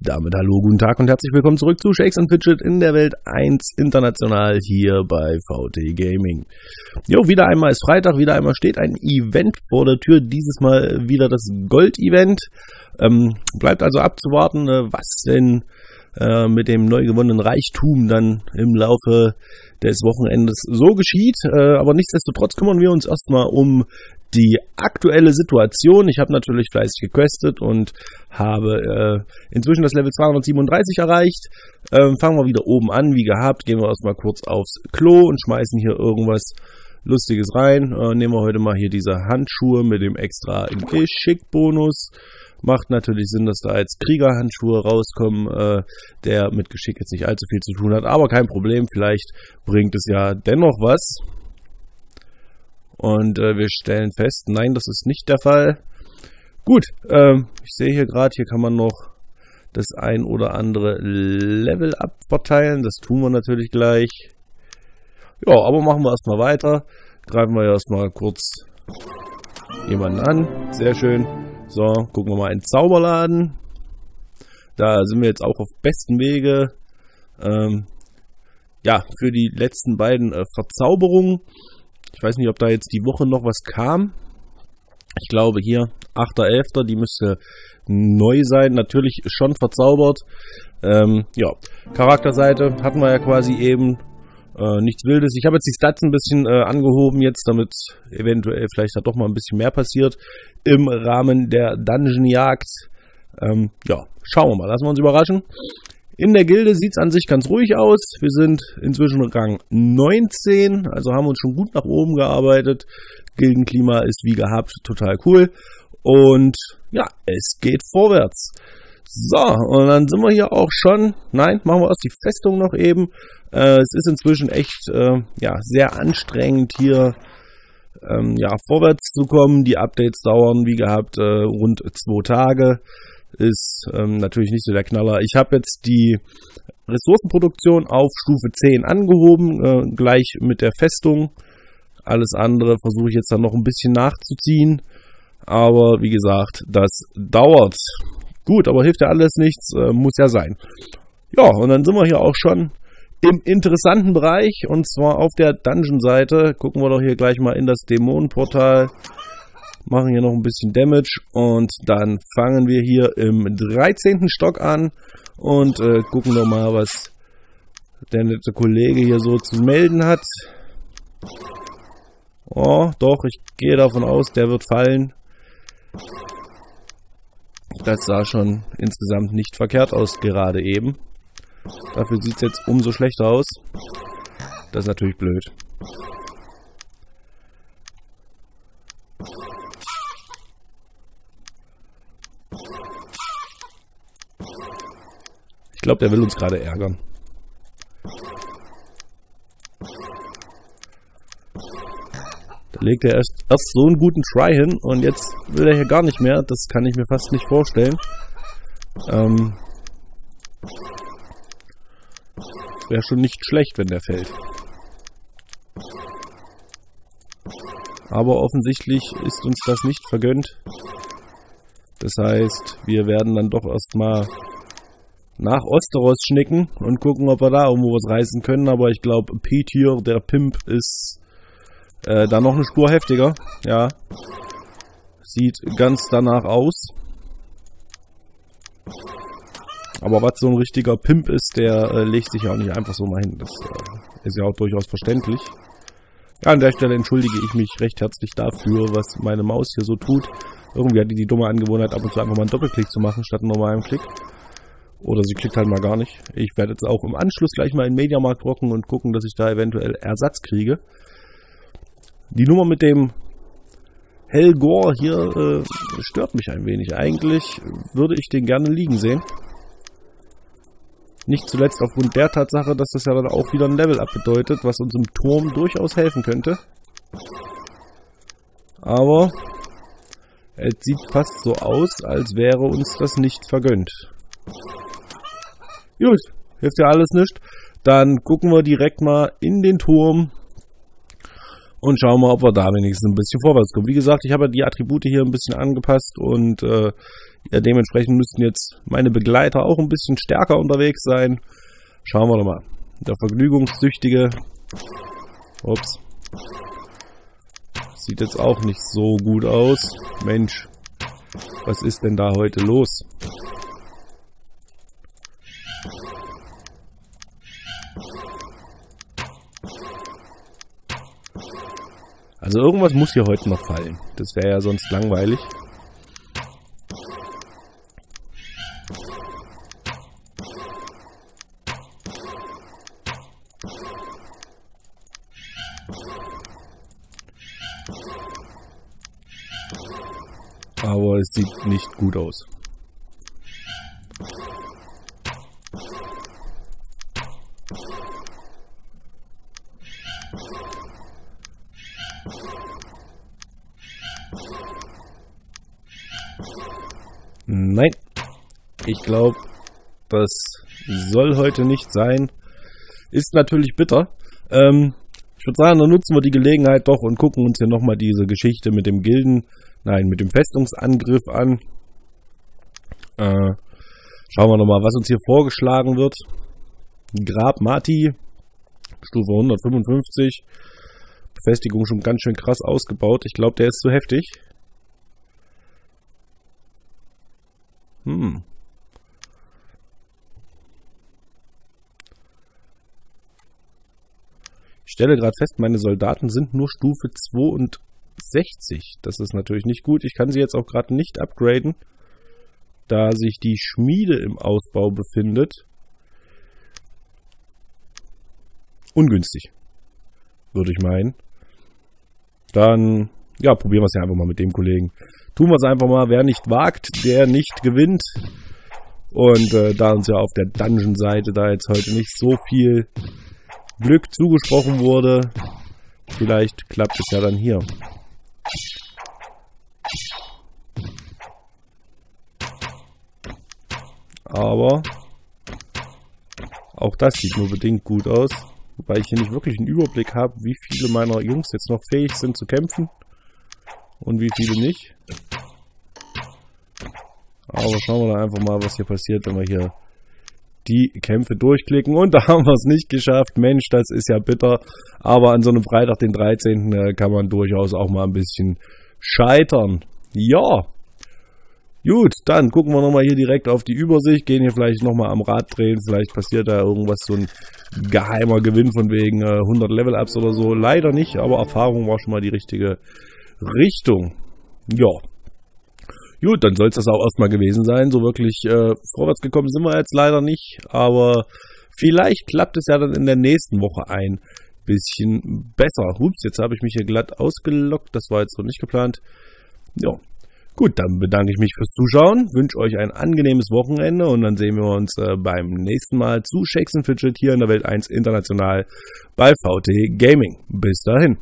damit hallo, guten Tag und herzlich willkommen zurück zu Shakes and Fidget in der Welt 1 international hier bei VT Gaming. Jo, wieder einmal ist Freitag, wieder einmal steht ein Event vor der Tür, dieses Mal wieder das Gold-Event. Ähm, bleibt also abzuwarten, äh, was denn äh, mit dem neu gewonnenen Reichtum dann im Laufe des Wochenendes so geschieht. Äh, aber nichtsdestotrotz kümmern wir uns erstmal um die aktuelle Situation. Ich habe natürlich fleißig gequestet und habe äh, inzwischen das Level 237 erreicht. Ähm, fangen wir wieder oben an, wie gehabt. Gehen wir erstmal kurz aufs Klo und schmeißen hier irgendwas Lustiges rein. Äh, nehmen wir heute mal hier diese Handschuhe mit dem extra Geschick-Bonus. Macht natürlich Sinn, dass da jetzt Kriegerhandschuhe rauskommen, äh, der mit Geschick jetzt nicht allzu viel zu tun hat. Aber kein Problem, vielleicht bringt es ja dennoch was. Und äh, wir stellen fest, nein, das ist nicht der Fall. Gut, ähm, ich sehe hier gerade, hier kann man noch das ein oder andere Level abverteilen. Das tun wir natürlich gleich. Ja, aber machen wir erstmal weiter. Greifen wir erstmal kurz jemanden an. Sehr schön. So, gucken wir mal in Zauberladen. Da sind wir jetzt auch auf besten Wege. Ähm, ja, für die letzten beiden äh, Verzauberungen. Ich weiß nicht, ob da jetzt die Woche noch was kam. Ich glaube hier 8.11., die müsste neu sein. Natürlich schon verzaubert. Ähm, ja, Charakterseite hatten wir ja quasi eben. Äh, nichts Wildes. Ich habe jetzt die Stats ein bisschen äh, angehoben jetzt, damit eventuell vielleicht da doch mal ein bisschen mehr passiert im Rahmen der Dungeon-Jagd. Ähm, ja, schauen wir mal. Lassen wir uns überraschen. In der Gilde sieht es an sich ganz ruhig aus. Wir sind inzwischen Rang 19, also haben uns schon gut nach oben gearbeitet. Gildenklima ist wie gehabt total cool. Und ja, es geht vorwärts. So, und dann sind wir hier auch schon. Nein, machen wir aus die Festung noch eben. Äh, es ist inzwischen echt äh, ja, sehr anstrengend hier ähm, ja, vorwärts zu kommen. Die Updates dauern wie gehabt äh, rund zwei Tage ist ähm, natürlich nicht so der Knaller. Ich habe jetzt die Ressourcenproduktion auf Stufe 10 angehoben, äh, gleich mit der Festung. Alles andere versuche ich jetzt dann noch ein bisschen nachzuziehen. Aber wie gesagt, das dauert. Gut, aber hilft ja alles nichts, äh, muss ja sein. Ja, und dann sind wir hier auch schon im interessanten Bereich und zwar auf der Dungeon-Seite. Gucken wir doch hier gleich mal in das Dämonenportal machen hier noch ein bisschen Damage und dann fangen wir hier im 13. Stock an und äh, gucken noch mal, was der nette Kollege hier so zu melden hat. Oh, doch, ich gehe davon aus, der wird fallen. Das sah schon insgesamt nicht verkehrt aus, gerade eben. Dafür sieht es jetzt umso schlechter aus. Das ist natürlich blöd. glaube, der will uns gerade ärgern. Da legt er erst, erst so einen guten Try hin und jetzt will er hier gar nicht mehr. Das kann ich mir fast nicht vorstellen. Ähm, Wäre schon nicht schlecht, wenn der fällt. Aber offensichtlich ist uns das nicht vergönnt. Das heißt, wir werden dann doch erstmal nach Osteros schnicken und gucken, ob wir da irgendwo was reißen können. Aber ich glaube, Pete hier, der Pimp, ist äh, da noch eine Spur heftiger. Ja. Sieht ganz danach aus. Aber was so ein richtiger Pimp ist, der äh, legt sich ja auch nicht einfach so mal hin. Das äh, ist ja auch durchaus verständlich. Ja, an der Stelle entschuldige ich mich recht herzlich dafür, was meine Maus hier so tut. Irgendwie hat die die dumme Angewohnheit, ab und zu einfach mal einen Doppelklick zu machen, statt einen normalen Klick. Oder sie klickt halt mal gar nicht. Ich werde jetzt auch im Anschluss gleich mal in den Mediamarkt rocken und gucken, dass ich da eventuell Ersatz kriege. Die Nummer mit dem Helgor hier äh, stört mich ein wenig. Eigentlich würde ich den gerne liegen sehen. Nicht zuletzt aufgrund der Tatsache, dass das ja dann auch wieder ein Level-Up bedeutet, was uns im Turm durchaus helfen könnte. Aber es sieht fast so aus, als wäre uns das nicht vergönnt. Gut, hilft ja alles nicht. Dann gucken wir direkt mal in den Turm und schauen mal, ob wir da wenigstens ein bisschen vorwärts kommen. Wie gesagt, ich habe die Attribute hier ein bisschen angepasst und äh, Ja, dementsprechend müssten jetzt meine Begleiter auch ein bisschen stärker unterwegs sein. Schauen wir doch mal. Der Vergnügungssüchtige. Ups. Sieht jetzt auch nicht so gut aus. Mensch, was ist denn da heute los? Also irgendwas muss hier heute noch fallen. Das wäre ja sonst langweilig. Aber es sieht nicht gut aus. Nein, ich glaube, das soll heute nicht sein. Ist natürlich bitter. Ähm, ich würde sagen, dann nutzen wir die Gelegenheit doch und gucken uns hier nochmal diese Geschichte mit dem Gilden, nein, mit dem Festungsangriff an. Äh, schauen wir nochmal, was uns hier vorgeschlagen wird. Grab Mati, Stufe 155. Befestigung schon ganz schön krass ausgebaut. Ich glaube, der ist zu heftig. Hm. Stelle gerade fest, meine Soldaten sind nur Stufe 62. Das ist natürlich nicht gut. Ich kann sie jetzt auch gerade nicht upgraden, da sich die Schmiede im Ausbau befindet. Ungünstig, würde ich meinen. Dann, ja, probieren wir es ja einfach mal mit dem Kollegen. Tun wir es einfach mal. Wer nicht wagt, der nicht gewinnt. Und äh, da uns ja auf der Dungeon-Seite da jetzt heute nicht so viel Glück zugesprochen wurde, vielleicht klappt es ja dann hier. Aber auch das sieht nur bedingt gut aus. Wobei ich hier nicht wirklich einen Überblick habe, wie viele meiner Jungs jetzt noch fähig sind zu kämpfen und wie viele nicht. Aber schauen wir da einfach mal, was hier passiert, wenn wir hier die Kämpfe durchklicken. Und da haben wir es nicht geschafft. Mensch, das ist ja bitter. Aber an so einem Freitag, den 13. Äh, kann man durchaus auch mal ein bisschen scheitern. Ja. Gut, dann gucken wir nochmal hier direkt auf die Übersicht. Gehen hier vielleicht nochmal am Rad drehen. Vielleicht passiert da irgendwas, so ein geheimer Gewinn von wegen 100 äh, Level-Ups oder so. Leider nicht, aber Erfahrung war schon mal die richtige Richtung. Ja. Gut, dann soll es das auch erstmal gewesen sein. So wirklich äh, vorwärts gekommen sind wir jetzt leider nicht, aber vielleicht klappt es ja dann in der nächsten Woche ein bisschen besser. Hups, jetzt habe ich mich hier glatt ausgelockt. Das war jetzt so nicht geplant. Ja. Gut, dann bedanke ich mich fürs Zuschauen, wünsche euch ein angenehmes Wochenende und dann sehen wir uns äh, beim nächsten Mal zu Shakes Fidget hier in der Welt 1 international bei VT Gaming. Bis dahin.